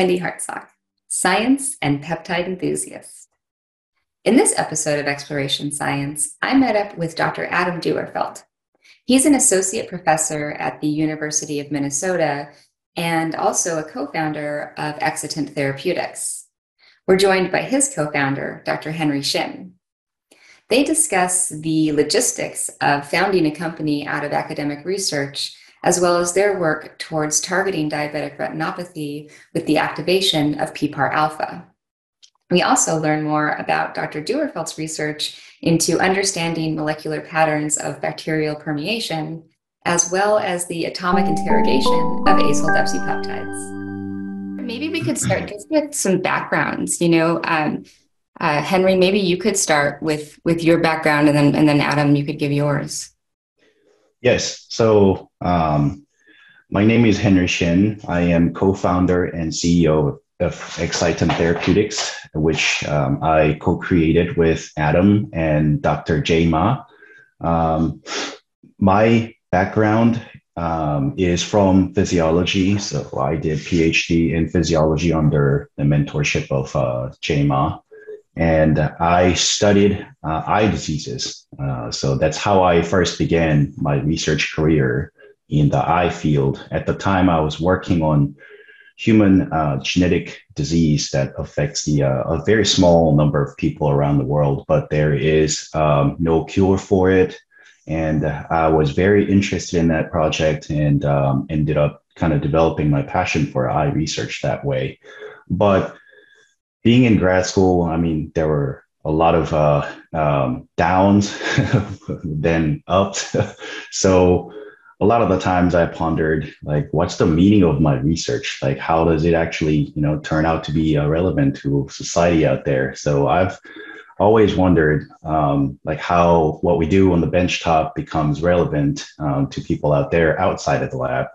Wendy Hartsock, science and peptide enthusiast. In this episode of Exploration Science, I met up with Dr. Adam Duerfeldt. He's an associate professor at the University of Minnesota and also a co founder of Excitant Therapeutics. We're joined by his co founder, Dr. Henry Shin. They discuss the logistics of founding a company out of academic research, as well as their work towards targeting diabetic retinopathy with the activation of PPAR alpha. We also learn more about Dr. Duerfeldt's research into understanding molecular patterns of bacterial permeation, as well as the atomic interrogation of acyl peptides. Maybe we could start just with some backgrounds. You know, um, uh, Henry, maybe you could start with with your background, and then and then Adam, you could give yours. Yes. So um, my name is Henry Shin. I am co-founder and CEO of Excitant Therapeutics, which um, I co-created with Adam and Dr. Jay Ma. Um, my background um, is from physiology. So I did PhD in physiology under the mentorship of uh, Jay Ma and I studied uh, eye diseases. Uh, so that's how I first began my research career in the eye field. At the time, I was working on human uh, genetic disease that affects the uh, a very small number of people around the world, but there is um, no cure for it. And I was very interested in that project and um, ended up kind of developing my passion for eye research that way. But being in grad school, I mean, there were a lot of uh, um, downs, then ups. so a lot of the times I pondered, like, what's the meaning of my research? Like, how does it actually, you know, turn out to be uh, relevant to society out there? So I've always wondered, um, like, how what we do on the benchtop becomes relevant um, to people out there outside of the lab.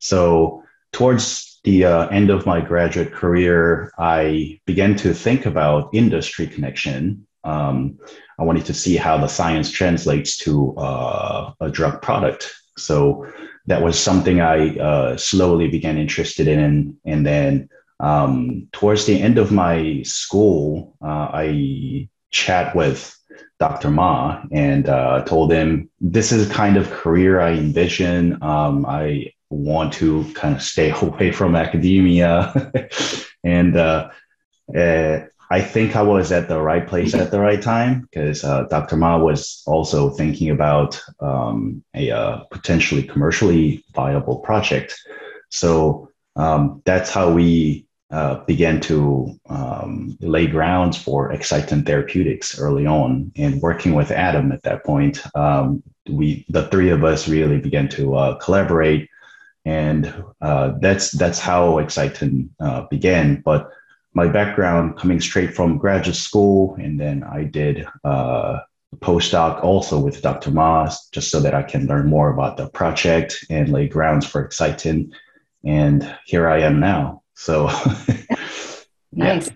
So towards the uh, end of my graduate career, I began to think about industry connection. Um, I wanted to see how the science translates to uh, a drug product. So that was something I uh, slowly began interested in. And then um, towards the end of my school, uh, I chat with Dr. Ma and uh, told him this is kind of career I envision. Um, I want to kind of stay away from academia. and uh, uh, I think I was at the right place at the right time because uh, Dr. Ma was also thinking about um, a uh, potentially commercially viable project. So um, that's how we uh, began to um, lay grounds for Excitant Therapeutics early on. And working with Adam at that point, um, we the three of us really began to uh, collaborate and uh, that's that's how Excitant uh, began. But my background coming straight from graduate school, and then I did uh, postdoc also with Dr. Moss, just so that I can learn more about the project and lay grounds for Excitant. And here I am now. So, nice.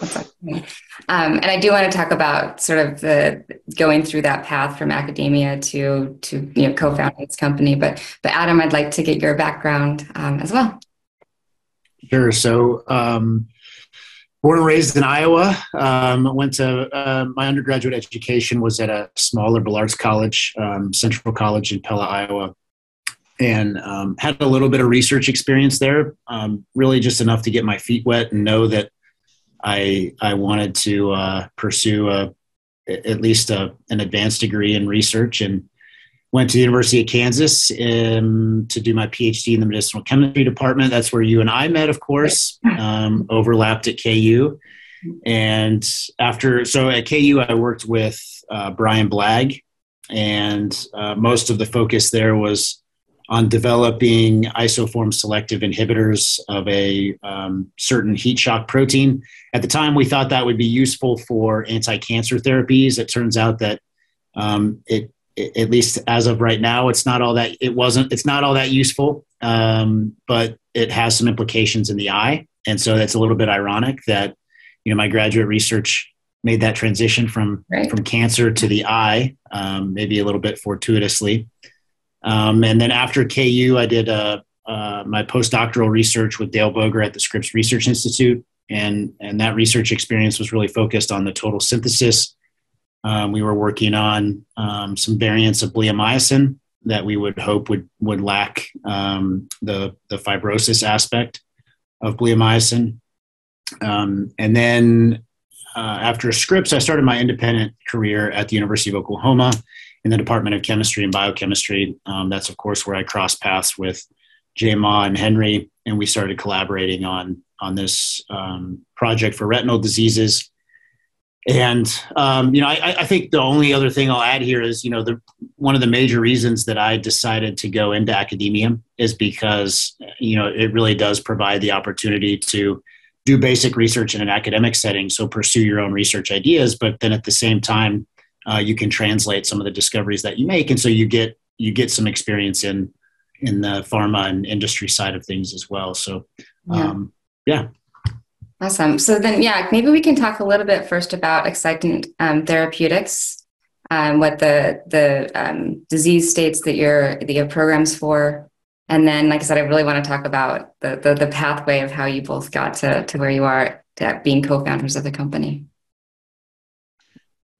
Yeah. Um, and I do want to talk about sort of the going through that path from academia to to you know co-founding this company. But but Adam, I'd like to get your background um, as well. Sure. So um, born and raised in Iowa. Um, went to uh, my undergraduate education was at a small liberal arts college, um, Central College in Pella, Iowa. And um, had a little bit of research experience there, really just enough to get my feet wet and know that I I wanted to uh, pursue a, at least a, an advanced degree in research and went to the University of Kansas um, to do my PhD in the medicinal chemistry department. That's where you and I met, of course, um, overlapped at KU. And after, so at KU, I worked with uh, Brian Blagg, and uh, most of the focus there was on developing isoform selective inhibitors of a um, certain heat shock protein. At the time, we thought that would be useful for anti cancer therapies. It turns out that um, it, it, at least as of right now, it's not all that it wasn't. It's not all that useful, um, but it has some implications in the eye, and so that's a little bit ironic that you know my graduate research made that transition from right. from cancer to the eye, um, maybe a little bit fortuitously. Um, and then after KU, I did a, uh, my postdoctoral research with Dale Boger at the Scripps Research Institute, and and that research experience was really focused on the total synthesis. Um, we were working on um, some variants of bleomycin that we would hope would would lack um, the the fibrosis aspect of bleomycin. Um, and then uh, after Scripps, I started my independent career at the University of Oklahoma in the Department of Chemistry and Biochemistry. Um, that's, of course, where I crossed paths with Jay Ma and Henry, and we started collaborating on on this um, project for retinal diseases. And um, you know, I, I, think the only other thing I'll add here is, you know, the one of the major reasons that I decided to go into academia is because you know it really does provide the opportunity to do basic research in an academic setting, so pursue your own research ideas, but then at the same time, uh, you can translate some of the discoveries that you make, and so you get you get some experience in in the pharma and industry side of things as well. So, um, yeah. Awesome. So then, yeah, maybe we can talk a little bit first about Excitant um, Therapeutics, um, what the the um, disease states that you're that you have programs for, and then, like I said, I really want to talk about the the, the pathway of how you both got to to where you are, to being co-founders of the company.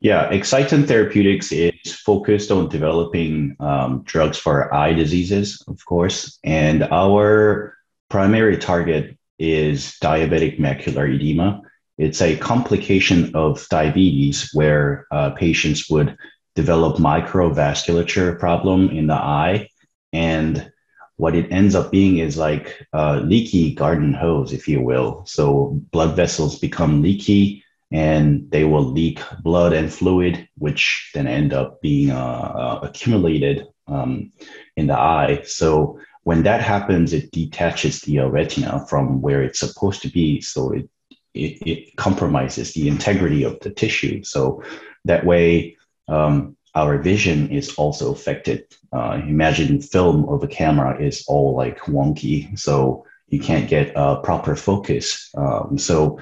Yeah, Excitant Therapeutics is focused on developing um, drugs for eye diseases, of course. And our primary target is diabetic macular edema. It's a complication of diabetes where uh, patients would develop microvasculature problem in the eye. And what it ends up being is like a leaky garden hose, if you will. So blood vessels become leaky and they will leak blood and fluid, which then end up being uh, uh, accumulated um, in the eye. So when that happens, it detaches the uh, retina from where it's supposed to be. So it, it, it compromises the integrity of the tissue. So that way, um, our vision is also affected. Uh, imagine film of a camera is all like wonky. So you can't get a proper focus. Um, so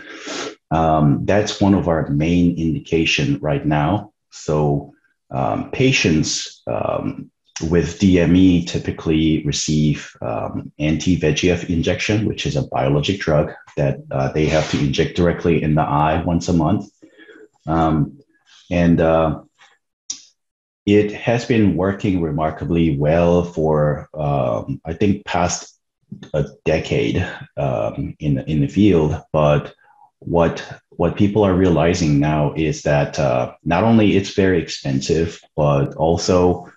um, that's one of our main indication right now. So um, patients um, with DME typically receive um, anti-VEGF injection, which is a biologic drug that uh, they have to inject directly in the eye once a month. Um, and uh, it has been working remarkably well for, um, I think, past a decade in, in the field, but what what people are realizing now is that uh, not only it's very expensive, but also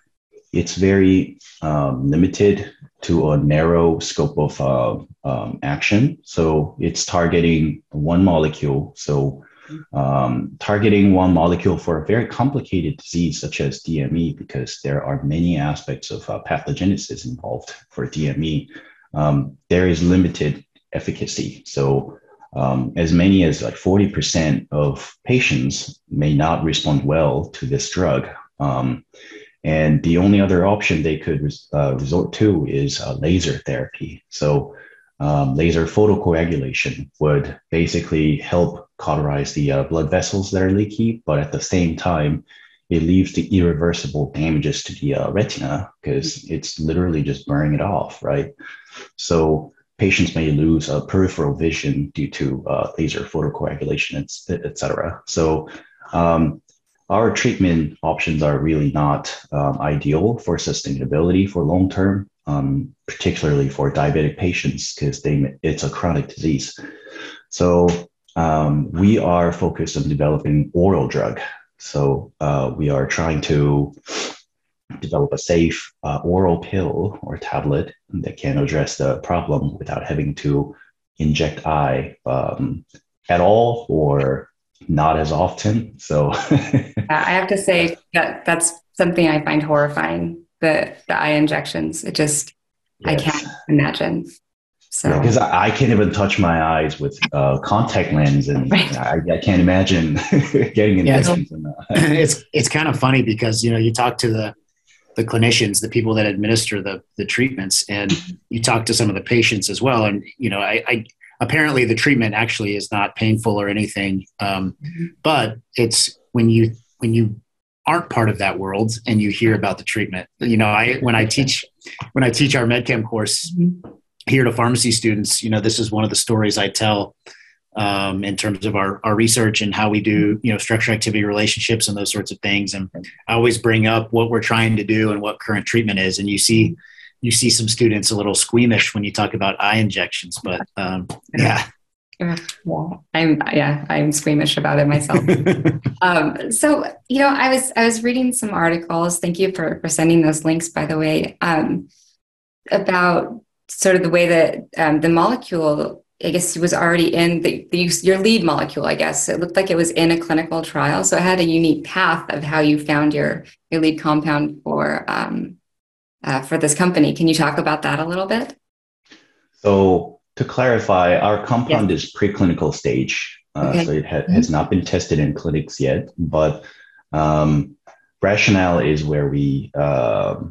it's very um, limited to a narrow scope of uh, um, action. So it's targeting one molecule. So um, targeting one molecule for a very complicated disease such as DME, because there are many aspects of uh, pathogenesis involved for DME, um, there is limited efficacy. So um, as many as like 40% of patients may not respond well to this drug. Um, and the only other option they could uh, resort to is uh, laser therapy. So, um, laser photocoagulation would basically help cauterize the uh, blood vessels that are leaky, but at the same time, it leaves the irreversible damages to the uh, retina because it's literally just burning it off, right? So, patients may lose uh, peripheral vision due to uh, laser photocoagulation, et cetera. So um, our treatment options are really not um, ideal for sustainability for long term, um, particularly for diabetic patients because they it's a chronic disease. So um, we are focused on developing oral drug. So uh, we are trying to develop a safe uh, oral pill or tablet that can address the problem without having to inject eye um, at all or not as often. So I have to say that that's something I find horrifying. The the eye injections. It just yes. I can't imagine. So because yeah, I, I, can't even touch my eyes with uh, contact lens, and right. I, I, can't imagine getting injections. Yeah, it's, it's it's kind of funny because you know you talk to the the clinicians, the people that administer the the treatments, and you talk to some of the patients as well. And you know, I, I apparently the treatment actually is not painful or anything, um, but it's when you when you aren't part of that world and you hear about the treatment. You know, I when I teach when I teach our medchem course, here to pharmacy students, you know, this is one of the stories I tell um, in terms of our, our research and how we do, you know, structure activity relationships and those sorts of things. And I always bring up what we're trying to do and what current treatment is. And you see, you see some students a little squeamish when you talk about eye injections, but um, yeah. Yeah, I'm yeah, I'm squeamish about it myself. um, so you know, I was I was reading some articles. Thank you for for sending those links, by the way, um, about sort of the way that um, the molecule. I guess was already in the, the your lead molecule. I guess it looked like it was in a clinical trial, so it had a unique path of how you found your your lead compound for um, uh, for this company. Can you talk about that a little bit? So to clarify, our compound yes. is preclinical stage, uh, okay. so it ha- mm-hmm. has not been tested in clinics yet. But um, rationale is where we uh,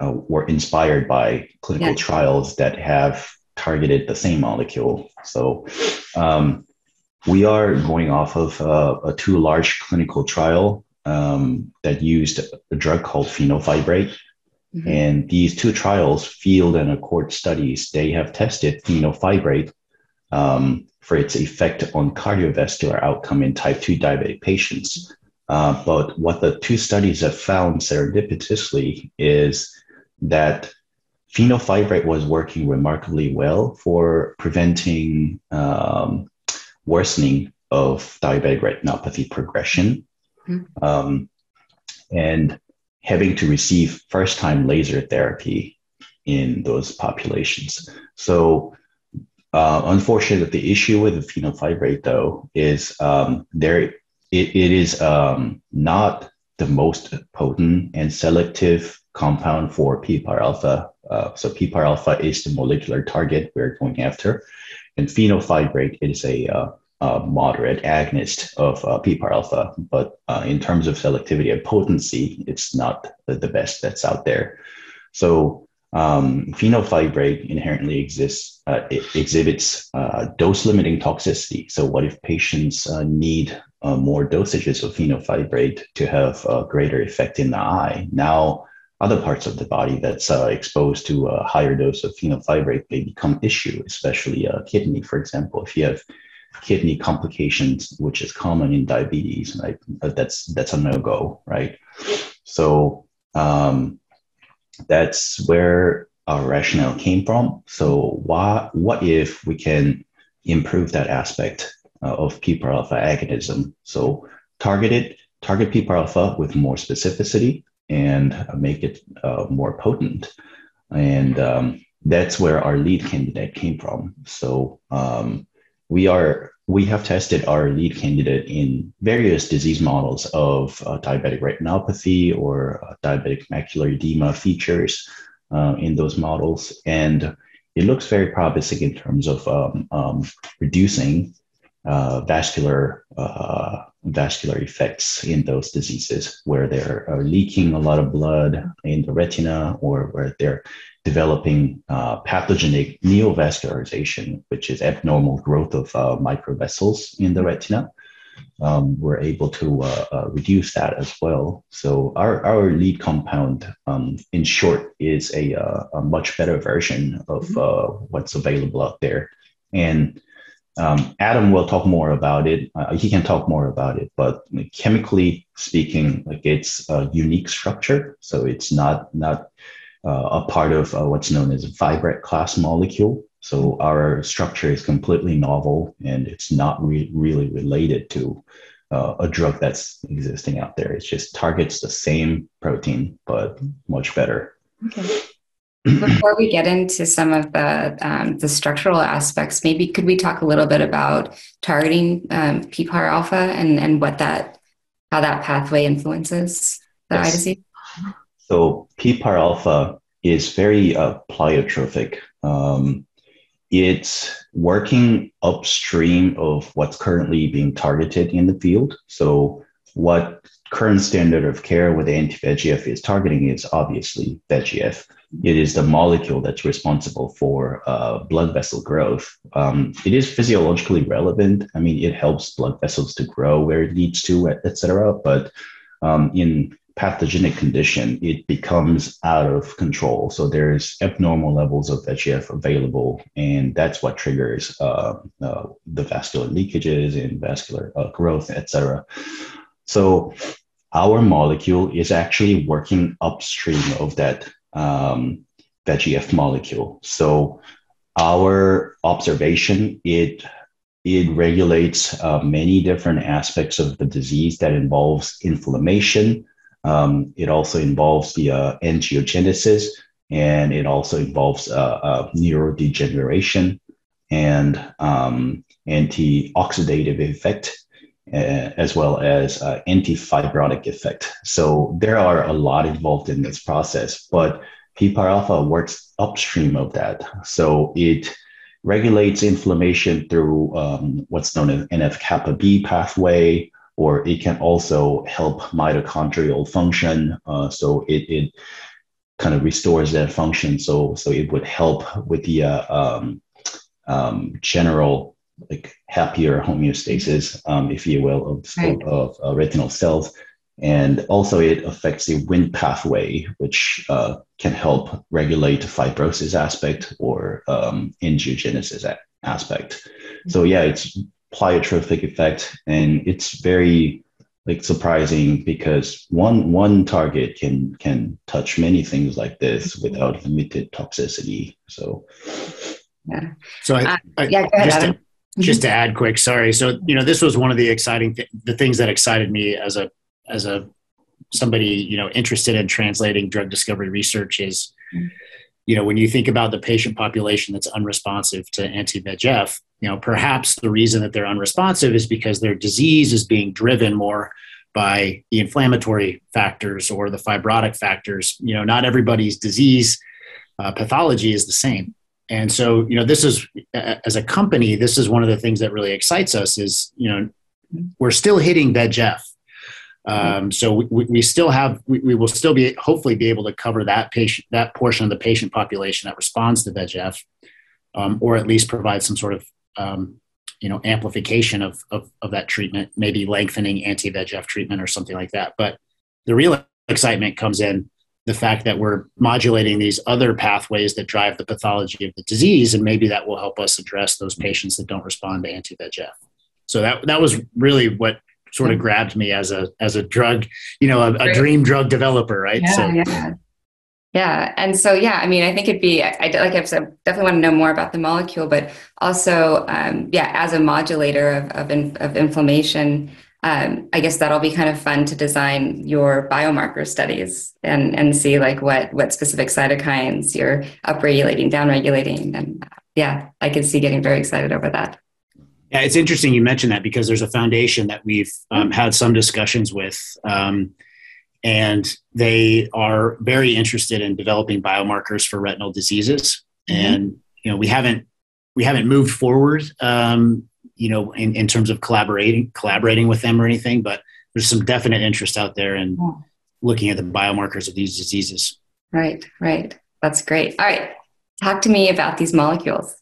uh, were inspired by clinical trials that have targeted the same molecule. So um, we are going off of uh, a two large clinical trial um, that used a drug called fenofibrate Mm-hmm. And these two trials, field and accord studies, they have tested fenofibrate um, for its effect on cardiovascular outcome in type 2 diabetic patients. Uh, but what the two studies have found serendipitously is that fenofibrate was working remarkably well for preventing um, worsening of diabetic retinopathy progression. Mm-hmm. Um, and having to receive first time laser therapy in those populations. So, uh, unfortunately, the issue with the fenofibrate, though, is um, there it, it is um, not the most potent and selective compound for PPAR alpha. Uh, so, PPAR alpha is the molecular target we're going after, and fenofibrate is a uh, uh, moderate agonist of uh, PPAR alpha, but uh, in terms of selectivity and potency, it's not the, the best that's out there. So um, fenofibrate inherently exists, uh, it exhibits uh, dose-limiting toxicity. So what if patients uh, need more dosages of fenofibrate to have a greater effect in the eye? Now, other parts of the body that's exposed to a higher dose of fenofibrate may become issue, especially kidney, for example. If you have kidney complications, which is common in diabetes, right? That's that's a no go, right? So um, that's where our rationale came from. So why, what if we can improve that aspect uh, of PPAR alpha agonism? So target it, target PPAR alpha with more specificity and make it uh, more potent. And um, that's where our lead candidate came from. So um, we are we have tested our lead candidate in various disease models of uh, diabetic retinopathy or uh, diabetic macular edema features uh, in those models, and it looks very promising in terms of um, um, reducing uh, vascular uh, vascular effects in those diseases where they're uh, leaking a lot of blood in the retina or where they're developing uh, pathogenic neovascularization, which is abnormal growth of uh, microvessels in the retina. Um, we're able to uh, uh reduce that as well. So our, our lead compound, um, in short, is a, uh, a, much better version of mm-hmm. uh, what's available out there. And um, Adam will talk more about it. he can talk more about it, but chemically speaking, like it's a unique structure. So it's not not uh, a part of uh, what's known as a fibrate class molecule. So our structure is completely novel and it's not re- really related to uh, a drug that's existing out there. It just targets the same protein, but much better. Okay. Before we get into some of the um, the structural aspects, maybe could we talk a little bit about targeting um, PPAR alpha and and what that how that pathway influences the yes. eye disease? So PPAR alpha is very uh, pleiotropic. Um, it's working upstream of what's currently being targeted in the field. So what current standard of care with anti-VEGF is targeting is obviously VEGF. It is the molecule that's responsible for uh, blood vessel growth. Um, it is physiologically relevant. I mean, it helps blood vessels to grow where it needs to, et cetera. But um, in pathogenic condition, it becomes out of control. So there's abnormal levels of VEGF available, and that's what triggers uh, uh, the vascular leakages and vascular uh, growth, etc. So our molecule is actually working upstream of that um, VEGF molecule. So our observation, it it regulates uh, many different aspects of the disease that involves inflammation. Um, it also involves the uh, angiogenesis, and it also involves uh, uh neurodegeneration and um, antioxidative effect, as well as uh, antifibrotic effect. So there are a lot involved in this process, but PPAR alpha works upstream of that. So it regulates inflammation through um, what's known as NF kappa B pathway, or it can also help mitochondrial function. Uh, so it, it kind of restores that function. So, so it would help with the uh, um, um, general like happier homeostasis, um, if you will, of, right. of, of uh, retinal cells. And also, it affects the Wnt pathway, which uh, can help regulate fibrosis aspect or um, angiogenesis aspect. So, yeah, it's pleiotropic effect, and it's very like surprising because one one target can can touch many things like this without limited toxicity. So, yeah. So I, uh, I yeah, go ahead, just, to, just to add quick, sorry. So you know, this was one of the exciting th- the things that excited me as a as a somebody you know interested in translating drug discovery research is you know when you think about the patient population that's unresponsive to anti-VEGF you know perhaps the reason that they're unresponsive is because their disease is being driven more by the inflammatory factors or the fibrotic factors. You know not everybody's disease uh, pathology is the same and so you know this is as a company this is one of the things that really excites us is you know we're still hitting VEGF um, so we, we still have we, we will still be hopefully be able to cover that patient that portion of the patient population that responds to VEGF, um, or at least provide some sort of um, you know amplification of, of, of that treatment, maybe lengthening anti-VEGF treatment or something like that. But the real excitement comes in the fact that we're modulating these other pathways that drive the pathology of the disease, and maybe that will help us address those patients that don't respond to anti-VEGF. So that that was really what sort of mm-hmm. grabbed me as a as a drug, you know, a, a dream drug developer, right? Yeah, so. yeah. Yeah. And so, yeah, I mean, I think it'd be, I, like I've said, definitely want to know more about the molecule, but also, um, yeah, as a modulator of, of, in, of inflammation, um, I guess that'll be kind of fun to design your biomarker studies and, and see like what, what specific cytokines you're upregulating, downregulating. And yeah, I can see getting very excited over that. Yeah, it's interesting you mentioned that because there's a foundation that we've um, had some discussions with, um, and they are very interested in developing biomarkers for retinal diseases. Mm-hmm. And you know, we haven't we haven't moved forward, um, you know, in, in terms of collaborating collaborating with them or anything, but there's some definite interest out there in yeah. looking at the biomarkers of these diseases. Right, right. That's great. All right, talk to me about these molecules.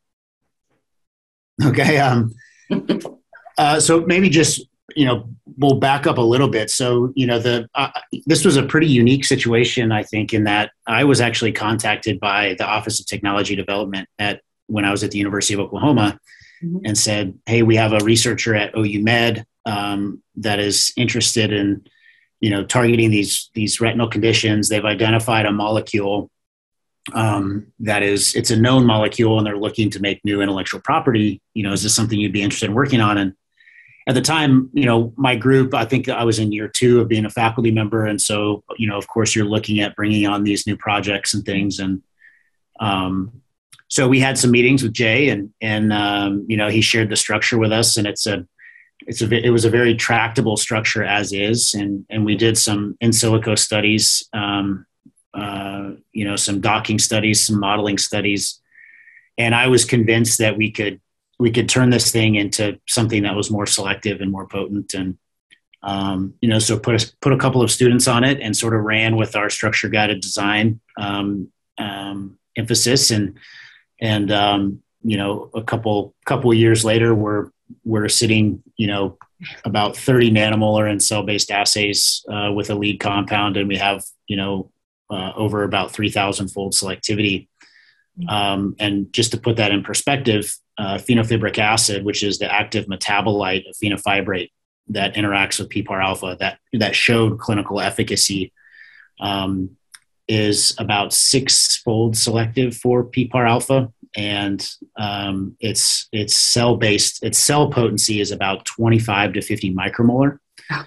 Okay. Um, uh, so maybe just you know we'll back up a little bit. So you know the uh, this was a pretty unique situation, I think, in that I was actually contacted by the Office of Technology Development at when I was at the University of Oklahoma, mm-hmm. and said, "Hey, we have a researcher at OU Med um, that is interested in." you know targeting these these retinal conditions they've identified a molecule um, that is it's a known molecule and they're looking to make new intellectual property you know is this something you'd be interested in working on and at the time you know my group i think i was in year two of being a faculty member and so you know of course you're looking at bringing on these new projects and things and um, so we had some meetings with jay and and um, you know he shared the structure with us and it's a it's a it was a very tractable structure as is and and we did some in silico studies um, uh, you know, some docking studies, some modeling studies, and I was convinced that we could we could turn this thing into something that was more selective and more potent. And um, you know, so put put a couple of students on it and sort of ran with our structure guided design um, um, emphasis and and um, you know, a couple couple years later, we're we're sitting you know about 30 nanomolar in cell-based assays uh, with a lead compound, and we have you know uh, over about 3,000 fold selectivity. Um, and just to put that in perspective, uh, fenofibric acid, which is the active metabolite of fenofibrate that interacts with PPAR alpha, that that showed clinical efficacy, um, is about six-fold selective for PPAR alpha, and um, its its cell based its cell potency is about 25 to 50 micromolar.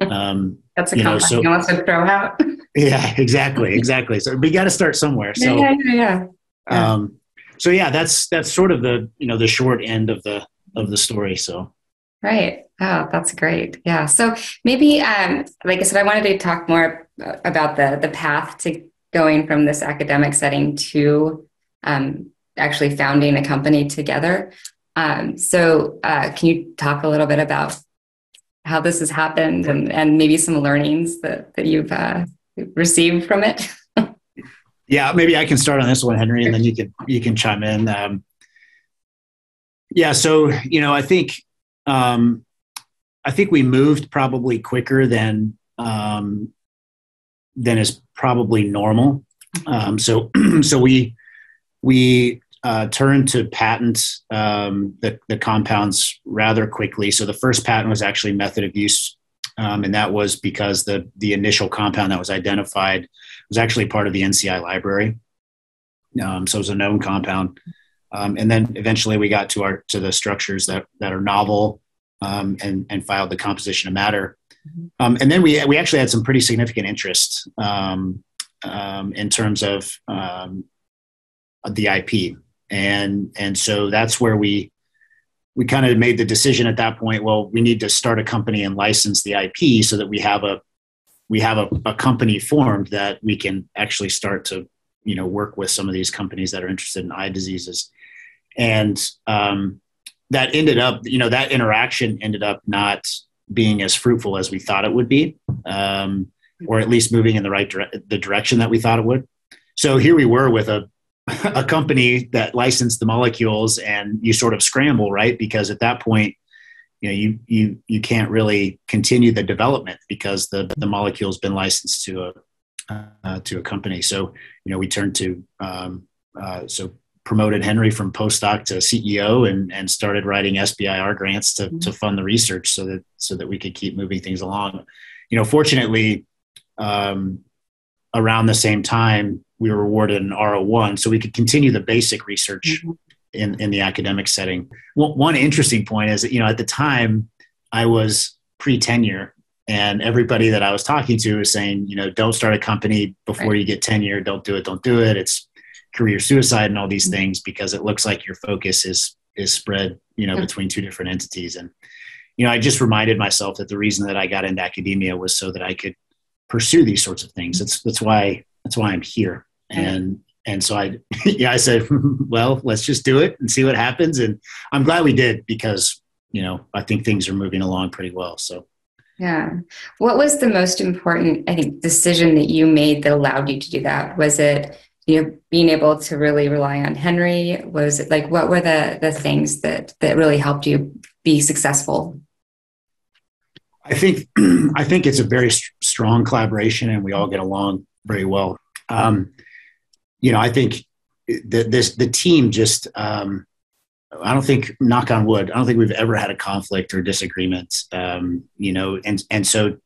Um, That's a compound so, you want to throw out. yeah, exactly, exactly. So we got to start somewhere. So yeah, yeah, yeah. yeah. Um, so yeah, that's that's sort of the you know the short end of the of the story. So right. Oh, that's great. Yeah. So maybe, um, like I said, I wanted to talk more about the the path to going from this academic setting to um, actually founding a company together. Um, so, uh, can you talk a little bit about how this has happened and, and maybe some learnings that, that you've uh, received from it? yeah, maybe I can start on this one, Henry, and then you can you can chime in. Um, yeah, so you know, I think um, I think we moved probably quicker than um, than is probably normal. Um, so so we we uh, turned to patent um, the, the compounds rather quickly. So the first patent was actually method of use, um, and that was because the the initial compound that was identified was actually part of the NCI library. Um, so it was a known compound, um, and then eventually we got to our to the structures that that are novel, um, and and filed the composition of matter. Um, and then we we actually had some pretty significant interest in terms of the IP and and so that's where we we kind of made the decision at that point well we need to start a company and license the ip so that we have a we have a, a company formed that we can actually start to you know work with some of these companies that are interested in eye diseases. And um, that ended up you know that interaction ended up not being as fruitful as we thought it would be um, or at least moving in the right dire- the direction that we thought it would. So here we were with a a company that licensed the molecules and you sort of scramble right? Because at that point you know you you you can't really continue the development because the the molecule's been licensed to a uh, to a company. So you know we turned to um, uh, so promoted henry from postdoc to ceo and and started writing sbir grants to mm-hmm. to fund the research so that so that we could keep moving things along you know fortunately um, around the same time we were awarded an R01, so we could continue the basic research mm-hmm. in, in the academic setting. Well, one interesting point is that, you know, at the time I was pre tenure and everybody that I was talking to was saying, you know, don't start a company before right. you get tenure. Don't do it. Don't do it. It's career suicide and all these mm-hmm. things because it looks like your focus is, is spread, you know, mm-hmm. between two different entities. And, you know, I just reminded myself that the reason that I got into academia was so that I could pursue these sorts of things. That's, that's why that's why I'm here. And and so I yeah I said, well, let's just do it and see what happens. And I'm glad we did because you know I think things are moving along pretty well. So yeah. What was the most important, I think, decision that you made that allowed you to do that? Was it you know being able to really rely on Henry? Was it like what were the the things that that really helped you be successful? I think I think it's a very st- strong collaboration, and we all get along very well. Um, you know, I think the, this the team just. Um, I don't think, knock on wood, I don't think we've ever had a conflict or disagreement. Um, you know, and and so,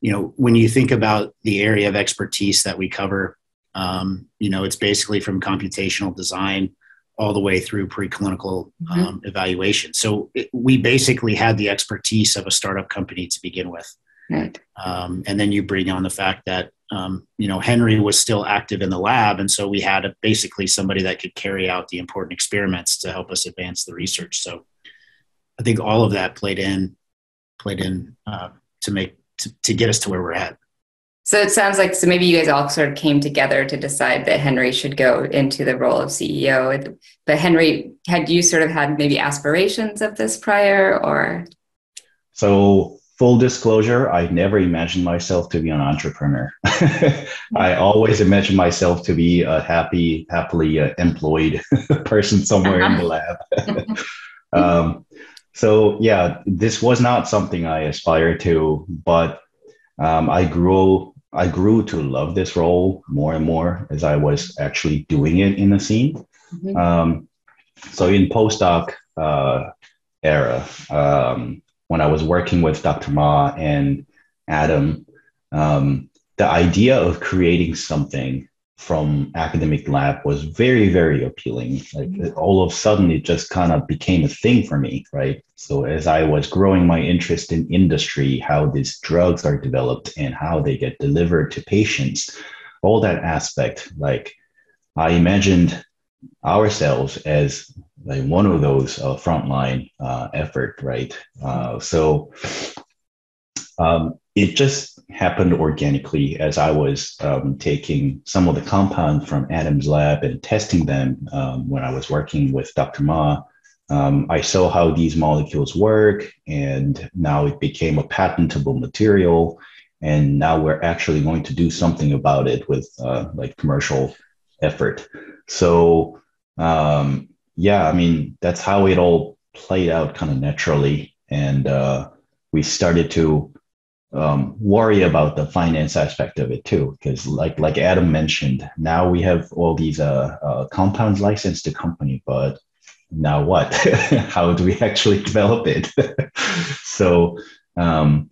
you know, when you think about the area of expertise that we cover, um, you know, it's basically from computational design all the way through preclinical mm-hmm. um, evaluation. So it, we basically had the expertise of a startup company to begin with. Right. Um, and then you bring on the fact that um, you know Henry was still active in the lab, and so we had a, basically somebody that could carry out the important experiments to help us advance the research. So I think all of that played in played in uh, to make to, to get us to where we're at. So it sounds like so maybe you guys all sort of came together to decide that Henry should go into the role of CEO. But Henry, had you sort of had maybe aspirations of this prior, or? So full disclosure, I never imagined myself to be an entrepreneur. I always imagined myself to be a happy, happily uh, employed person somewhere uh-huh. in the lab. um, so yeah, this was not something I aspired to, but um, I grew I grew to love this role more and more as I was actually doing it in the scene. Mm-hmm. Um, so in postdoc uh, era, um, when I was working with Dr. Ma and Adam, um, the idea of creating something from academic lab was very very appealing. Like mm-hmm. all of a sudden it just kind of became a thing for me right? So as i was growing my interest in industry how these drugs are developed and how they get delivered to patients all that aspect like i imagined ourselves as like one of those uh, frontline uh, effort right? Uh, so um, it just happened organically as I was um, taking some of the compounds from Adam's lab and testing them um, when I was working with Dr. Ma. Um, I saw how these molecules work, and now it became a patentable material. And now we're actually going to do something about it with uh, like commercial effort. So, um, yeah, I mean, that's how it all played out kind of naturally. And uh, we started to um, worry about the finance aspect of it too, because like like Adam mentioned, now we have all these uh, uh, compounds licensed to company, but now what? How do we actually develop it? so um,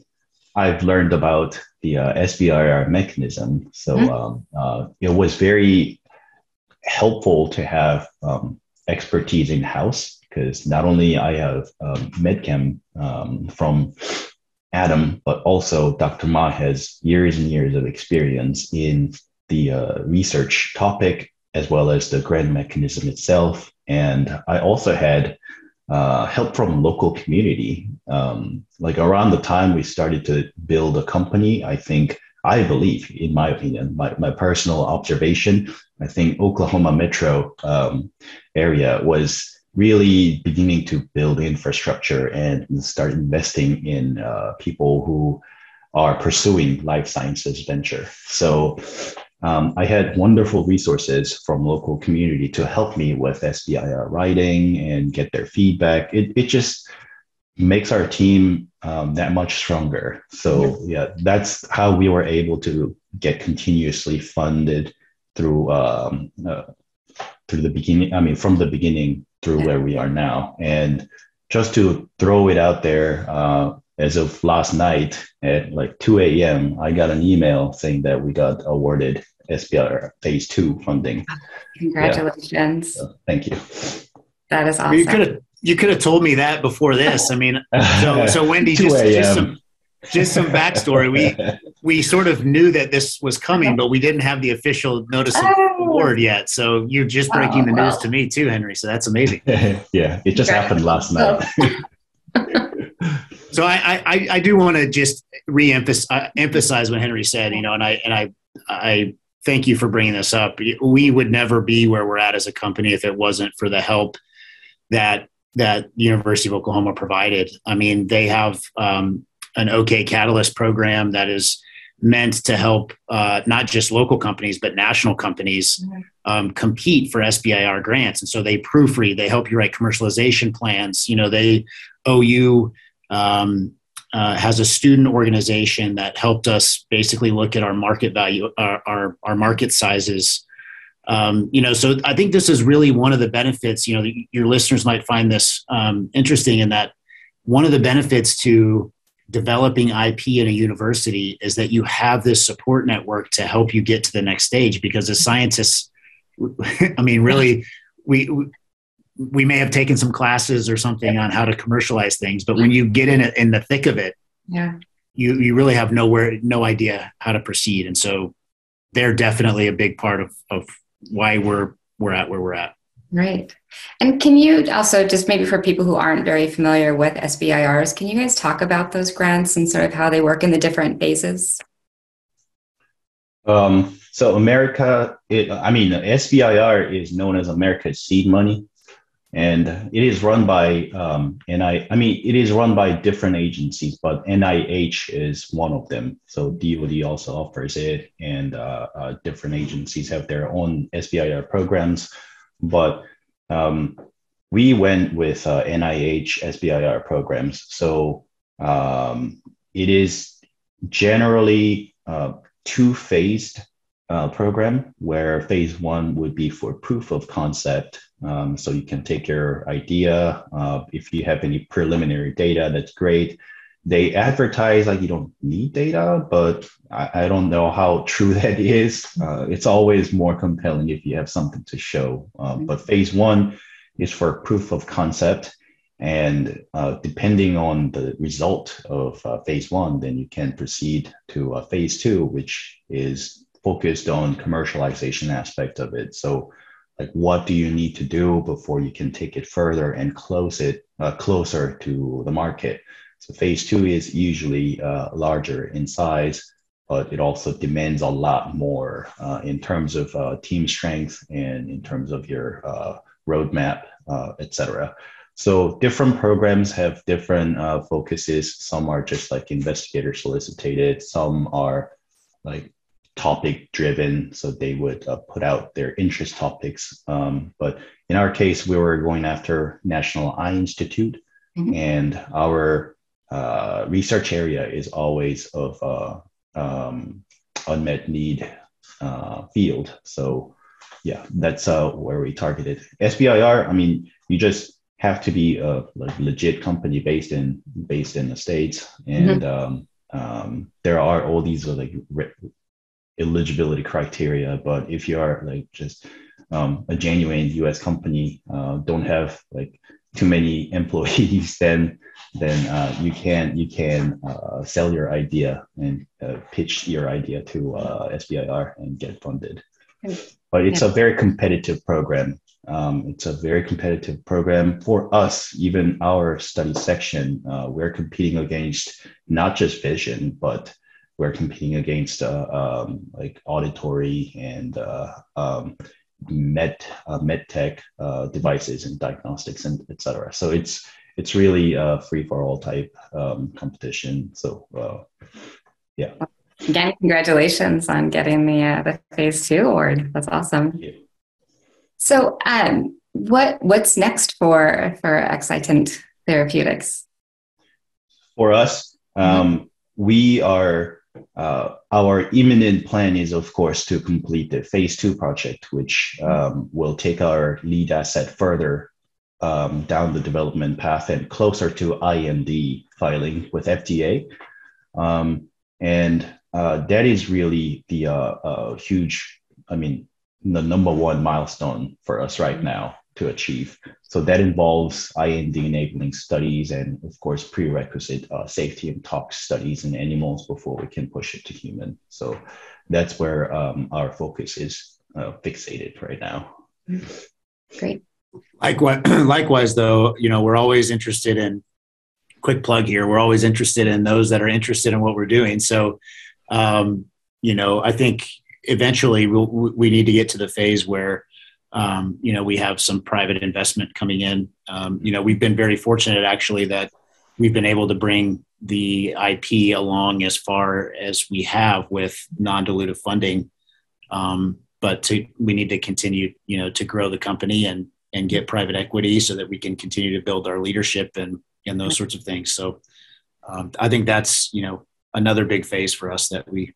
I've learned about the uh, SBIR mechanism. So mm-hmm. um, uh, it was very helpful to have um, expertise in house because not only I have um, medchem um, from Adam, but also Dr. Ma has years and years of experience in the uh, research topic as well as the grant mechanism itself. And I also had uh, help from local community. Um, like around the time we started to build a company, I think, I believe, in my opinion, my, my personal observation, I think Oklahoma metro um, area was really beginning to build infrastructure and start investing in uh, people who are pursuing life sciences venture. So um, I had wonderful resources from local community to help me with SBIR writing and get their feedback. It, it just makes our team um, that much stronger. So yeah, that's how we were able to get continuously funded through um, uh, through the beginning. I mean, from the beginning through where we are now. And just to throw it out there, uh, as of last night at like 2 a.m., I got an email saying that we got awarded SBIR phase two funding. Congratulations. Yeah. So, thank you. That is awesome. You could have you could have told me that before this. I mean, so so Wendy, just, just some just some backstory. We we sort of knew that this was coming, but we didn't have the official notice of oh. award yet. So you're just breaking oh, the news to me too, Henry. So that's amazing. yeah, it just happened last night. so I, I, I do want to just re-emphasize uh, emphasize what Henry said, you know, and I and I I thank you for bringing this up. We would never be where we're at as a company if it wasn't for the help that that University of Oklahoma provided. I mean, they have um, an OK Catalyst program that is meant to help uh, not just local companies but national companies mm-hmm. um, compete for SBIR grants. And so they proofread, they help you write commercialization plans. You know, they OU um, uh, has a student organization that helped us basically look at our market value, our our, our market sizes. Um, you know, so I think this is really one of the benefits. You know, your listeners might find this um, interesting in that one of the benefits to developing IP in a university is that you have this support network to help you get to the next stage. Because as scientists, I mean, really, we we may have taken some classes or something on how to commercialize things, but when you get in it in the thick of it, yeah, you you really have nowhere no idea how to proceed. And so they're definitely a big part of of why we're we're at where we're at. Right. And can you also, just maybe for people who aren't very familiar with SBIRs, can you guys talk about those grants and sort of how they work in the different phases? Um, so, America, it, I mean, SBIR is known as America's seed money, and it is run by um. I mean, it is run by different agencies, but NIH is one of them. So, DoD also offers it, and uh, uh, different agencies have their own SBIR programs but um, we went with uh, NIH SBIR programs. So um, it is generally uh, two phased uh, program where phase one would be for proof of concept. Um, so you can take your idea. Uh, if you have any preliminary data, that's great. They advertise like you don't need data, but I, I don't know how true that is. Uh, it's always more compelling if you have something to show. Um, but phase one is for proof of concept. And uh, depending on the result of uh, phase one, then you can proceed to uh, phase two, which is focused on commercialization aspect of it. So, like, what do you need to do before you can take it further and close it uh, closer to the market? So, phase two is usually uh, larger in size, but it also demands a lot more uh, in terms of team strength and in terms of your roadmap, etc. So different programs have different uh, focuses. Some are just like investigator solicited. Some are like topic driven. So they would uh, put out their interest topics. Um, but in our case, we were going after National Eye Institute, mm-hmm. and our uh, research area is always of uh, um, unmet need uh, field. So yeah, that's uh, where we targeted. SBIR, I mean, you just have to be a like legit company based in based in the states, and mm-hmm. um, um, there are all these like re- eligibility criteria. But if you are like just um, a genuine U.S. company, uh, don't have like too many employees, then then uh, you can you can uh, sell your idea and uh, pitch your idea to uh, SBIR and get funded. But it's yeah. a very competitive program. Um, it's a very competitive program for us. Even our study section, uh, we're competing against not just vision, but we're competing against uh, um, like auditory and uh, med uh, med tech uh, devices and diagnostics and etc. So it's it's really a free for all type um, competition. So uh, yeah. Again, congratulations on getting the uh, the phase two award. That's awesome. So, um, what what's next for for Excitant Therapeutics? For us, um, mm-hmm. we are uh, our imminent plan is, of course, to complete the phase two project, which um, will take our lead asset further um, down the development path and closer to IND filing with FDA. Um, and uh, that is really the uh, uh, huge, I mean, the number one milestone for us right now to achieve. So that involves IND enabling studies and, of course, prerequisite uh, safety and tox studies in animals before we can push it to human. So that's where um, our focus is uh, fixated right now. Great. Likewise, likewise, though, you know, we're always interested in. Quick plug here. We're always interested in those that are interested in what we're doing. So, um, you know, I think eventually we'll, we need to get to the phase where um, you know, we have some private investment coming in. Um, you know, we've been very fortunate actually that we've been able to bring the IP along as far as we have with non-dilutive funding. Um, but to, we need to continue, you know, to grow the company and and get private equity so that we can continue to build our leadership and and those sorts of things. So um, I think that's you know another big phase for us that we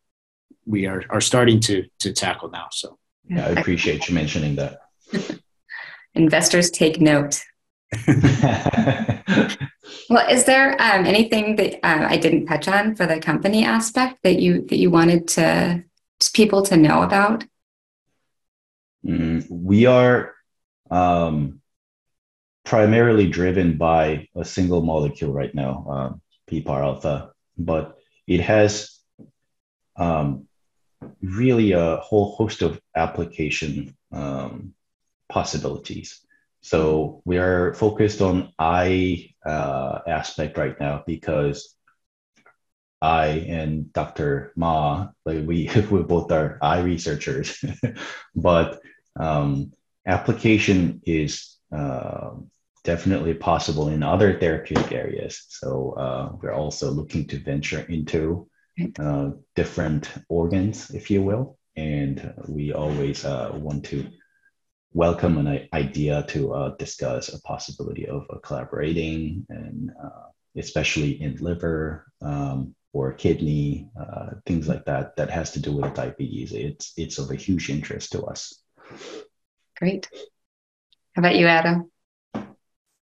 we are are starting to to tackle now. So yeah, I appreciate you mentioning that. Investors take note. well, is there um, anything that uh, I didn't touch on for the company aspect that you that you wanted to people to know about? Mm, we are um, primarily driven by a single molecule right now, um, PPAR alpha, but it has um, really a whole host of application um, possibilities. So we are focused on eye uh, aspect right now because I and Dr. Ma, like we we both are eye researchers, but um, application is uh, definitely possible in other therapeutic areas. So uh, we're also looking to venture into uh, different organs, if you will, and we always uh, want to welcome an idea to uh, discuss a possibility of uh, collaborating, and uh, especially in liver um, or kidney, uh, things like that, that has to do with diabetes. It's it's of a huge interest to us. Great. How about you, Adam?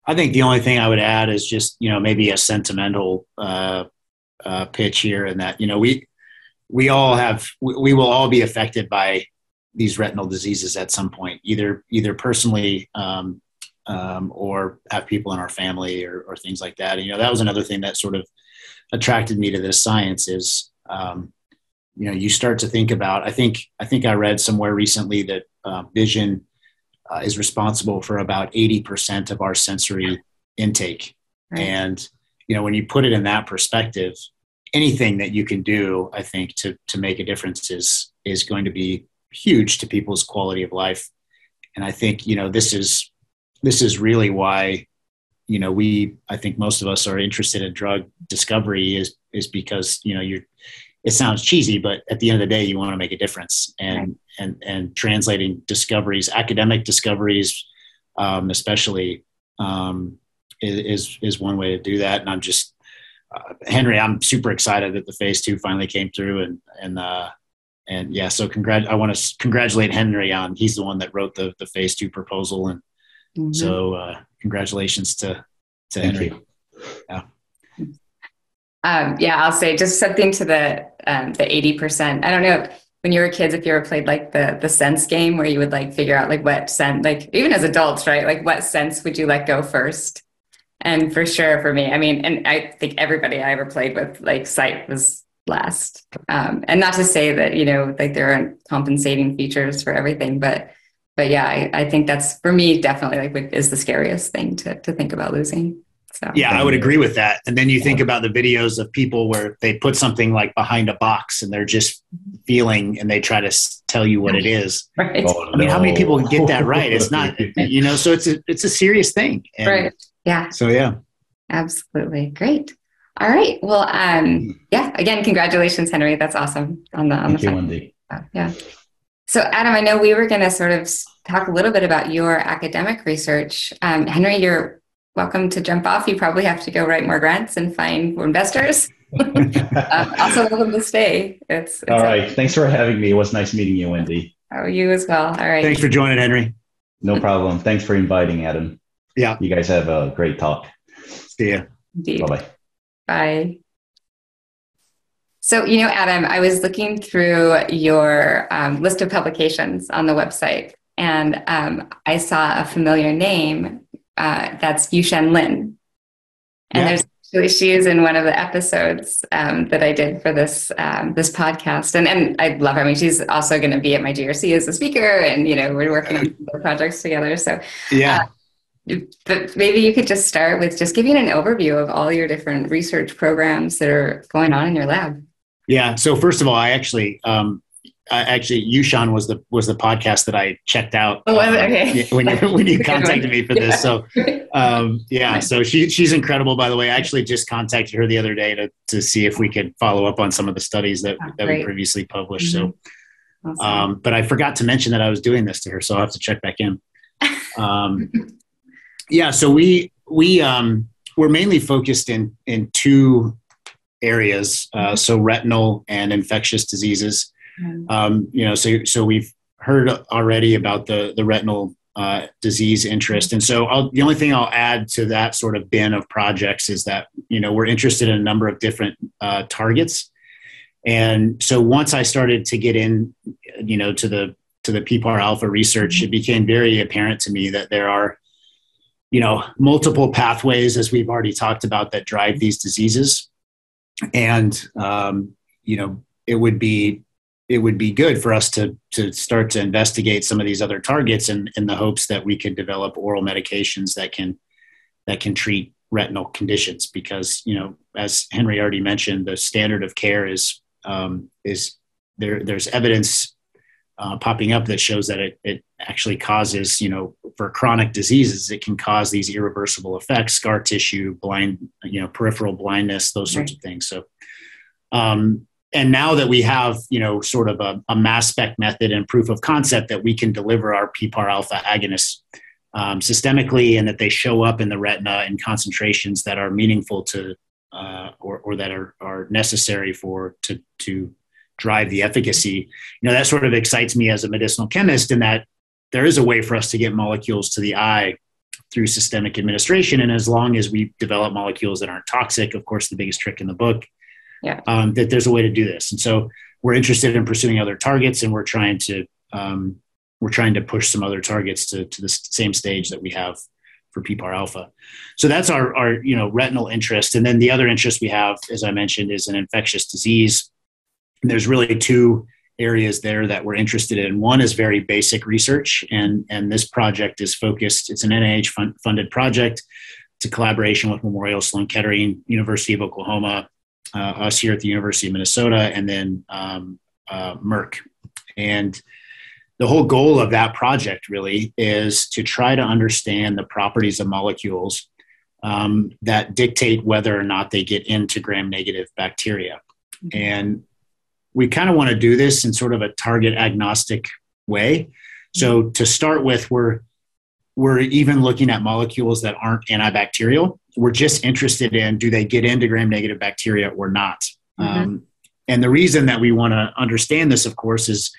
I think the only thing I would add is just you know maybe a sentimental uh, uh, pitch here, and that you know we we all have we, we will all be affected by these retinal diseases at some point, either either personally um, um, or have people in our family or, or, things like that. And, you know, that was another thing that sort of attracted me to this science is, um, you know, you start to think about. I think I think I read somewhere recently that uh, vision uh, is responsible for about eighty percent of our sensory intake, right. and you know, when you put it in that perspective, anything that you can do, I think, to to make a difference is is going to be huge to people's quality of life. And I think, you know, this is this is really why, you know, we I think most of us are interested in drug discovery is is because, you know, you're it sounds cheesy, but at the end of the day, you want to make a difference. And right. and and translating discoveries, academic discoveries, um, especially, um, is is one way to do that. And I'm just uh, Henry, I'm super excited that the phase two finally came through, and and uh, and yeah, so congrat. I want to congratulate Henry on he's the one that wrote the the phase two proposal, and mm-hmm. so uh, congratulations to to Thank Henry. You. Yeah. Um, yeah, I'll say just something to the um, the eighty percent. I don't know when you were kids if you ever played like the the sense game where you would like figure out like what sense, like even as adults, right? Like what sense would you let go first? And for sure, for me, I mean, and I think everybody I ever played with, like sight was last. Um, and not to say that, you know, like there aren't compensating features for everything, but but yeah, I, I think that's for me definitely like is the scariest thing to to think about losing. So yeah, I would agree with that. And then you think about the videos of people where they put something like behind a box and they're just feeling and they try to tell you what it is. Right. Oh, I mean, how many people get that right? It's not, you know, so it's a it's a serious thing. And right. Yeah. So yeah. Absolutely. Great. All right. Well, um, yeah. Again, congratulations, Henry. That's awesome on the on Thank the. You, Wendy. Yeah. So, Adam, I know we were going to sort of talk a little bit about your academic research. Um, Henry, you're welcome to jump off. You probably have to go write more grants and find more investors. um, also, welcome to stay. It's, it's all right. Thanks for having me. It was nice meeting you, Wendy. Oh, you as well. All right. Thanks for joining, Henry. No problem. Thanks for inviting, Adam. Yeah. You guys have a great talk. See ya. Bye bye. Bye. So, you know, Adam, I was looking through your um, list of publications on the website, and um, I saw a familiar name. Uh, that's Yushen Lin. And yeah. there's actually she is in one of the episodes um, that I did for this um, this podcast, and and I love her. I mean, she's also going to be at my GRC as a speaker, and you know, we're working on projects together. So yeah. Uh, but maybe you could just start with just giving an overview of all your different research programs that are going on in your lab. Yeah. So first of all, I actually, um, I actually, Yushan was the was the podcast that I checked out. Oh, uh, okay. when you when you contacted me for this, so um, yeah, so she she's incredible. By the way, I actually just contacted her the other day to to see if we could follow up on some of the studies that oh, that we previously published. Mm-hmm. So, awesome. um, but I forgot to mention that I was doing this to her, so I'll have to check back in. Um, yeah, so we we um, we're mainly focused in in two areas, uh, mm-hmm. so retinal and infectious diseases. Mm-hmm. Um, you know, so so we've heard already about the the retinal uh, disease interest, and so I'll, the only thing I'll add to that sort of bin of projects is that you know we're interested in a number of different uh, targets, and so once I started to get in, you know, to the to the PPAR alpha research, mm-hmm. it became very apparent to me that there are you know multiple pathways as we've already talked about that drive these diseases. And um, you know it would be it would be good for us to to start to investigate some of these other targets in, in the hopes that we could develop oral medications that can that can treat retinal conditions. Because you know as henry already mentioned the standard of care is um, is there there's evidence uh, popping up that shows that it, it actually causes, you know, for chronic diseases, it can cause these irreversible effects, scar tissue, blind, you know, peripheral blindness, those sorts right. of things. So, um, and now that we have you know sort of a, a, mass spec method and proof of concept that we can deliver our PPAR alpha agonists um, systemically and that they show up in the retina in concentrations that are meaningful to uh, or, or that are, are necessary for to to drive the efficacy you know that sort of excites me as a medicinal chemist in that there is a way for us to get molecules to the eye through systemic administration and as long as we develop molecules that aren't toxic of course the biggest trick in the book yeah. um, that there's a way to do this. And so we're interested in pursuing other targets, and we're trying to um, we're trying to push some other targets to to the same stage that we have for PPAR alpha. So that's our our you know retinal interest, and then the other interest we have, as I mentioned, is an infectious disease. There's really two areas there that we're interested in. One is very basic research, and and this project is focused. It's an NIH fund, funded project. It's a collaboration with Memorial Sloan Kettering, University of Oklahoma, uh, us here at the University of Minnesota, and then um, uh, Merck. And the whole goal of that project really is to try to understand the properties of molecules um, that dictate whether or not they get into gram negative bacteria. Mm-hmm. And we kind of want to do this in sort of a target agnostic way. So mm-hmm. to start with, we're we're even looking at molecules that aren't antibacterial. We're just interested in do they get into gram negative bacteria or not? Mm-hmm. Um, and the reason that we want to understand this, of course, is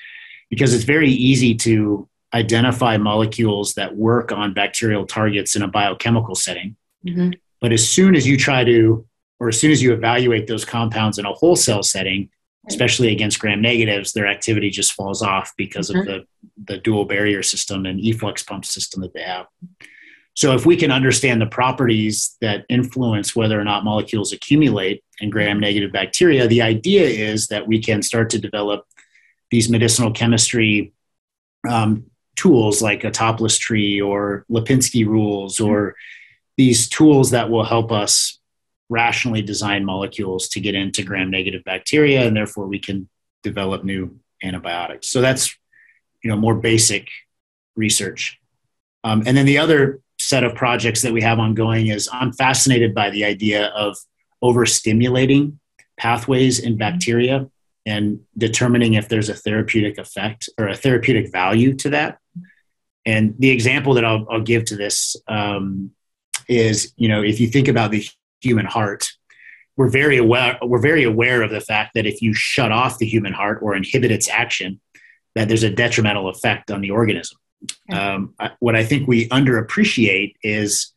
because it's very easy to identify molecules that work on bacterial targets in a biochemical setting. Mm-hmm. But as soon as you try to, or as soon as you evaluate those compounds in a whole cell setting, especially against gram negatives, their activity just falls off because mm-hmm. of the, the dual barrier system and efflux pump system that they have. So, if we can understand the properties that influence whether or not molecules accumulate in gram negative bacteria, the idea is that we can start to develop these medicinal chemistry um, tools like a topless tree or Lipinski rules mm-hmm. or these tools that will help us rationally design molecules to get into gram negative bacteria and therefore we can develop new antibiotics. So that's you know more basic research. Um, and then the other set of projects that we have ongoing is i'm fascinated by the idea of overstimulating pathways in bacteria and determining if there's a therapeutic effect or a therapeutic value to that. And the example that i'll, I'll give to this um, is you know if you think about the human heart we're very aware we're very aware of the fact that if you shut off the human heart or inhibit its action that there's a detrimental effect on the organism. Um, what i think we underappreciate is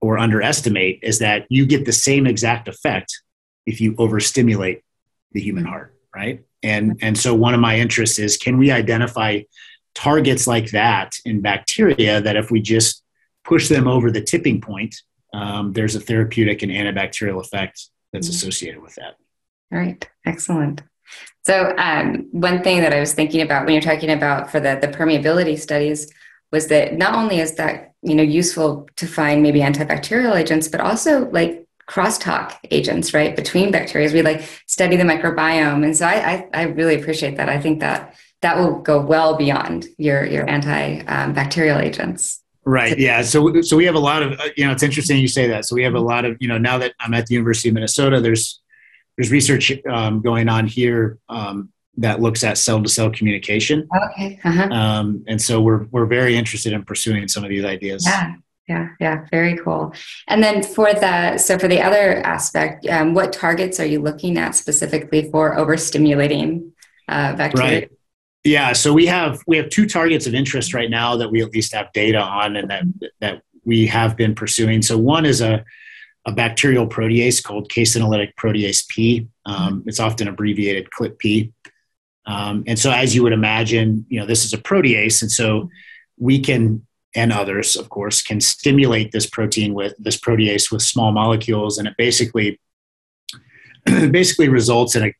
or underestimate is that you get the same exact effect if you overstimulate the human heart right? And and so one of my interests is can we identify targets like that in bacteria that if we just push them over the tipping point um, there's a therapeutic and antibacterial effect that's mm-hmm. associated with that. All right, excellent. So um, one thing that I was thinking about when you're talking about for the the permeability studies was that not only is that you know useful to find maybe antibacterial agents, but also like crosstalk agents, right, between bacteria. We like study the microbiome, and so I I, I really appreciate that. I think that that will go well beyond your your antibacterial um, agents. Right. Yeah. So so we have a lot of uh, you know it's interesting you say that. So we have a lot of you know now that I'm at the University of Minnesota, there's there's research um, going on here um, that looks at cell to cell communication. Okay. Uh-huh. Um, and so we're we're very interested in pursuing some of these ideas. Yeah. Yeah, yeah, very cool. And then for the so for the other aspect, um, what targets are you looking at specifically for overstimulating uh, bacteria? Right. Yeah, so we have we have two targets of interest right now that we at least have data on and that that we have been pursuing. So one is a a bacterial protease called casinolytic protease P. Um, it's often abbreviated CLIP-P. Um, and so, as you would imagine, you know this is a protease, and so we can and others, of course, can stimulate this protein with this protease with small molecules, and it basically basically results in a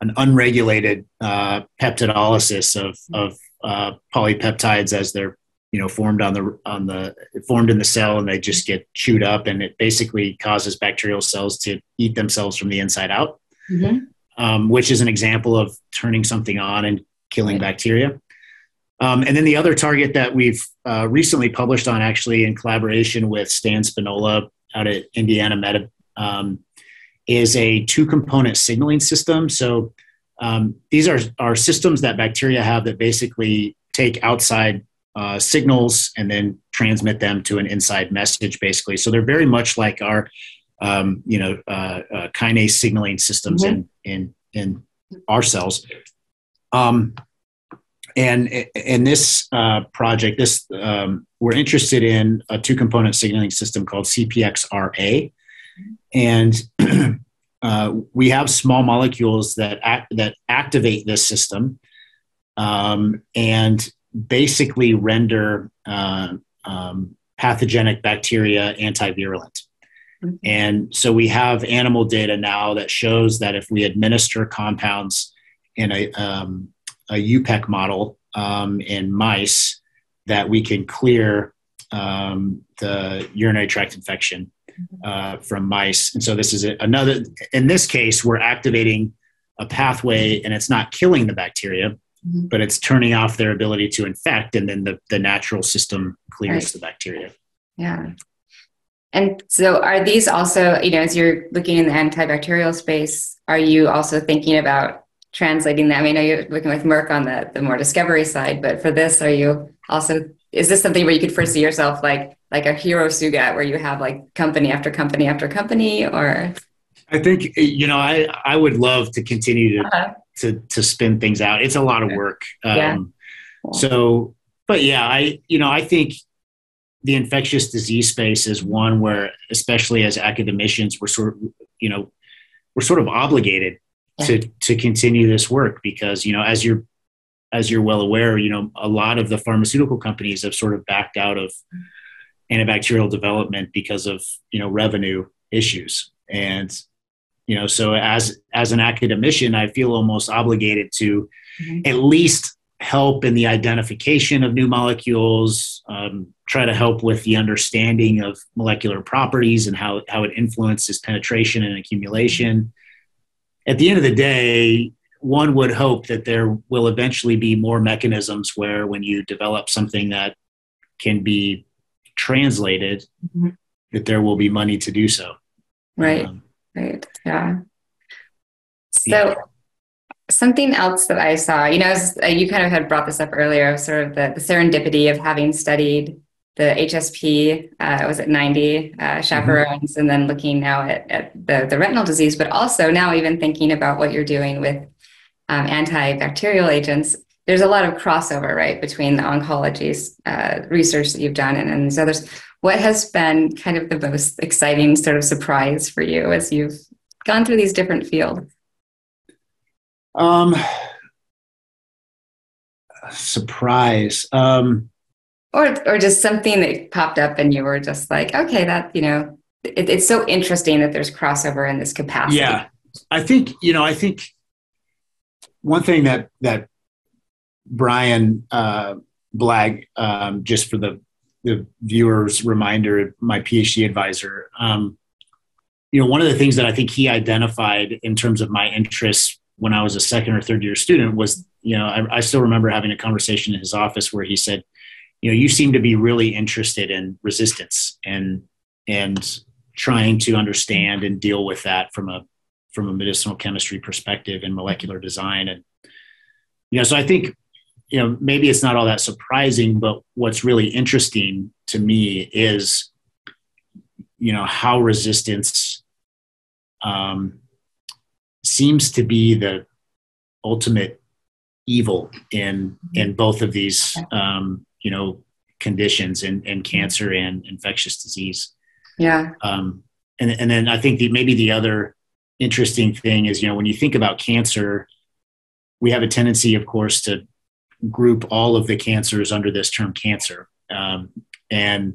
an unregulated uh, peptidolysis of, of uh, polypeptides as they're you know formed on the on the formed in the cell and they just get chewed up and it basically causes bacterial cells to eat themselves from the inside out mm-hmm. um, which is an example of turning something on and killing right. bacteria um, and then the other target that we've uh, recently published on actually in collaboration with stan spinola out at indiana med um, is a two component signaling system. So um, these are, are systems that bacteria have that basically take outside uh, signals and then transmit them to an inside message, basically. So they're very much like our, um, you know, uh, uh, kinase signaling systems mm-hmm. in, in, in our cells. Um, and in this uh, project, this um, we're interested in a two-component signaling system called CPXRA, and uh, we have small molecules that act, that activate this system um, and basically render uh, um, pathogenic bacteria antivirulent. Mm-hmm. And so we have animal data now that shows that if we administer compounds in a um, a UPEC model um, in mice that we can clear um, the urinary tract infection uh, from mice. And so this is another, in this case, we're activating a pathway and it's not killing the bacteria, mm-hmm. but it's turning off their ability to infect. And then the, the natural system clears right. the bacteria. Yeah. And so are these also, you know, as you're looking in the antibacterial space, are you also thinking about translating that? I mean, I know you're working with Merck on the, the more discovery side, but for this, are you also, is this something where you could foresee yourself like, like a hero Sugat where you have like company after company after company or? I think, you know, I, I would love to continue to, uh-huh. to, to spin things out. It's a lot of work. Um, yeah. So, but yeah, I, you know, I think the infectious disease space is one where, especially as academicians, we're sort of, you know, we're sort of obligated to to continue this work because you know as you're as you're well aware you know a lot of the pharmaceutical companies have sort of backed out of antibacterial development because of you know revenue issues and you know so as as an academician i feel almost obligated to mm-hmm. at least help in the identification of new molecules um, try to help with the understanding of molecular properties and how, how it influences penetration and accumulation at the end of the day, one would hope that there will eventually be more mechanisms where when you develop something that can be translated, mm-hmm. that there will be money to do so. Right. Um, right. Yeah. So yeah. something else that I saw, you know, was, uh, you kind of had brought this up earlier, sort of the, the serendipity of having studied the HSP uh, was at 90 uh, chaperones, mm-hmm. and then looking now at, at the, the retinal disease, but also now even thinking about what you're doing with um, antibacterial agents. There's a lot of crossover, right, between the oncology uh, research that you've done and, and these others. What has been kind of the most exciting sort of surprise for you as you've gone through these different fields? Um, surprise. Um, or or just something that popped up and you were just like okay that you know it, it's so interesting that there's crossover in this capacity yeah i think you know i think one thing that that brian uh, blag um, just for the the viewers reminder my phd advisor um, you know one of the things that i think he identified in terms of my interests when i was a second or third year student was you know I, I still remember having a conversation in his office where he said you know you seem to be really interested in resistance and and trying to understand and deal with that from a from a medicinal chemistry perspective and molecular design and you know so i think you know maybe it's not all that surprising but what's really interesting to me is you know how resistance um, seems to be the ultimate evil in in both of these um, you know conditions and, and cancer and infectious disease. Yeah. Um, and, and then i think the, maybe the other interesting thing is you know when you think about cancer we have a tendency of course to group all of the cancers under this term cancer um, and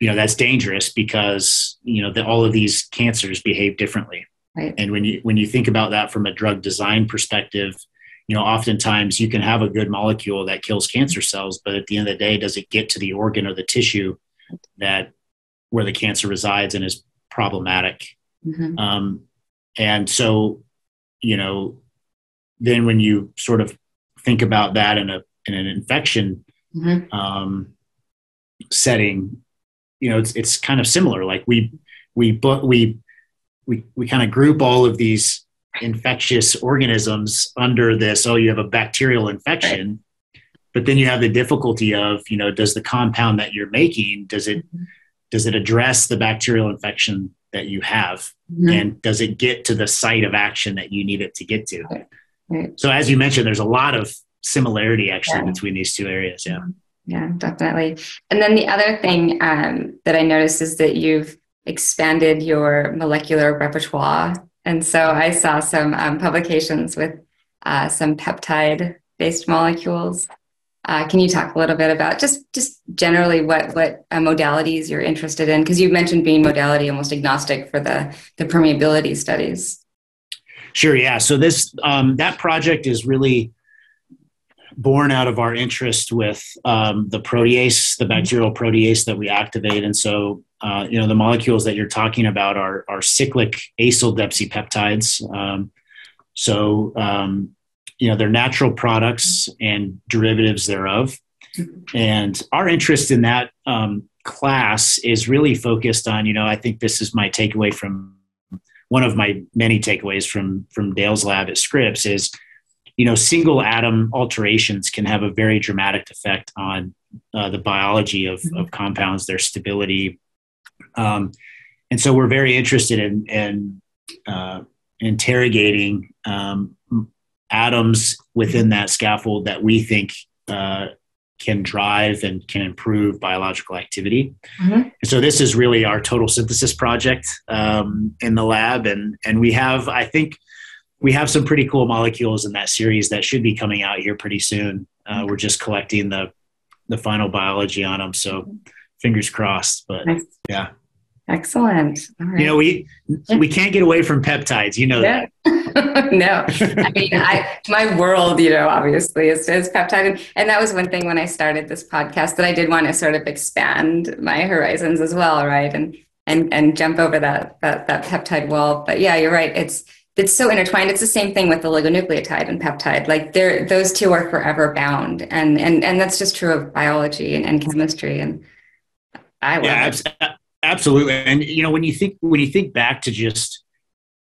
you know that's dangerous because you know the, all of these cancers behave differently right. and when you when you think about that from a drug design perspective you know, oftentimes you can have a good molecule that kills cancer cells, but at the end of the day, does it get to the organ or the tissue that where the cancer resides and is problematic? Mm-hmm. Um, and so, you know, then when you sort of think about that in a in an infection mm-hmm. um, setting, you know, it's it's kind of similar. Like we we but we we we kind of group all of these infectious organisms under this. Oh, you have a bacterial infection. But then you have the difficulty of, you know, does the compound that you're making does it mm-hmm. does it address the bacterial infection that you have, mm-hmm. and does it get to the site of action that you need it to get to? Right. Right. So, as you mentioned, there's a lot of similarity actually yeah. between these two areas. Yeah. Yeah, definitely. And then the other thing um, that I noticed is that you've expanded your molecular repertoire. And so I saw some um, publications with uh, some peptide based molecules. Uh, can you talk a little bit about just just generally what what uh, modalities you're interested in? Because you mentioned being modality almost agnostic for the the permeability studies. Sure. Yeah. So this um, that project is really born out of our interest with um, the protease, the bacterial protease that we activate. And so, uh, you know, the molecules that you're talking about are, are cyclic acyl depsipeptides. Um, so, um, you know, they're natural products and derivatives thereof. And our interest in that um, class is really focused on, you know, I think this is my takeaway from one of my many takeaways from from Dale's lab at Scripps is you know, single atom alterations can have a very dramatic effect on uh, the biology of, mm-hmm. of compounds, their stability. Um, and so we're very interested in, in uh, interrogating um, atoms within that scaffold that we think uh, can drive and can improve biological activity. Mm-hmm. So this is really our total synthesis project um, in the lab, and and we have I think we have some pretty cool molecules in that series that should be coming out here pretty soon. Uh, we're just collecting the the final biology on them, so fingers crossed. But nice. yeah, excellent. You know, we we can't get away from peptides. You know yeah. that. no, I mean, I my world, you know, obviously is, is peptide, and, and that was one thing when I started this podcast that I did want to sort of expand my horizons as well, right? And and and jump over that that that peptide wall. But yeah, you're right. It's it's so intertwined. It's the same thing with the oligonucleotide and peptide. Like they're those two are forever bound, and and and that's just true of biology and, and chemistry. And I yeah, absolutely. And you know, when you think when you think back to just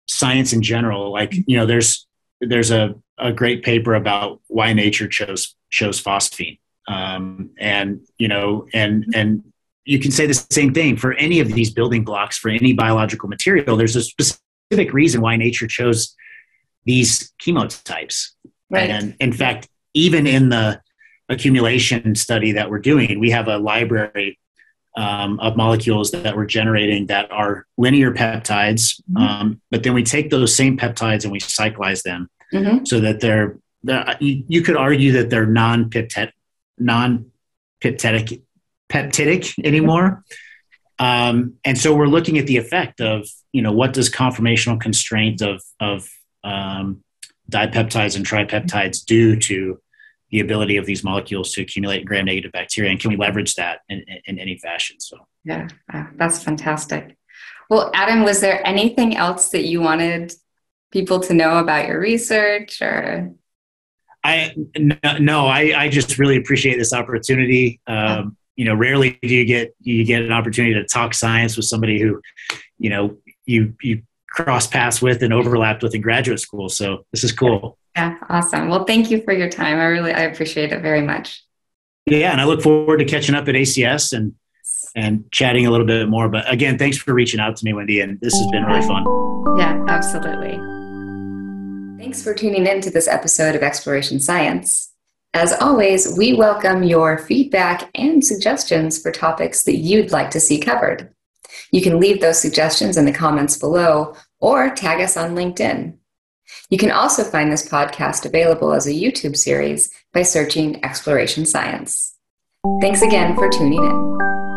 science in general, like you know, there's there's a a great paper about why nature chose chose phosphine, um, and you know, and and you can say the same thing for any of these building blocks for any biological material. There's a specific specific reason why nature chose these chemotypes. Right. And in fact, even in the accumulation study that we're doing, we have a library um, of molecules that we're generating that are linear peptides. Mm-hmm. Um, but then we take those same peptides and we cyclize them mm-hmm. so that they're, they're you, you, could argue that they're non-peptid, non-peptidic peptidic anymore. Um, and so we're looking at the effect of, you know, what does conformational constraint of, of um, dipeptides and tripeptides do to the ability of these molecules to accumulate gram-negative bacteria, and can we leverage that in, in, in any fashion? So, yeah, uh, that's fantastic. Well, Adam, was there anything else that you wanted people to know about your research, or? I no, I, I just really appreciate this opportunity. Um, you know, rarely do you get you get an opportunity to talk science with somebody who, you know, you you cross paths with and overlapped with in graduate school. So this is cool. Yeah, awesome. Well, thank you for your time. I really I appreciate it very much. Yeah, and I look forward to catching up at ACS and and chatting a little bit more. But again, thanks for reaching out to me, Wendy, and this has been really fun. Yeah, absolutely. Thanks for tuning in to this episode of Exploration Science. As always, we welcome your feedback and suggestions for topics that you'd like to see covered. You can leave those suggestions in the comments below or tag us on LinkedIn. You can also find this podcast available as a YouTube series by searching Exploration Science. Thanks again for tuning in.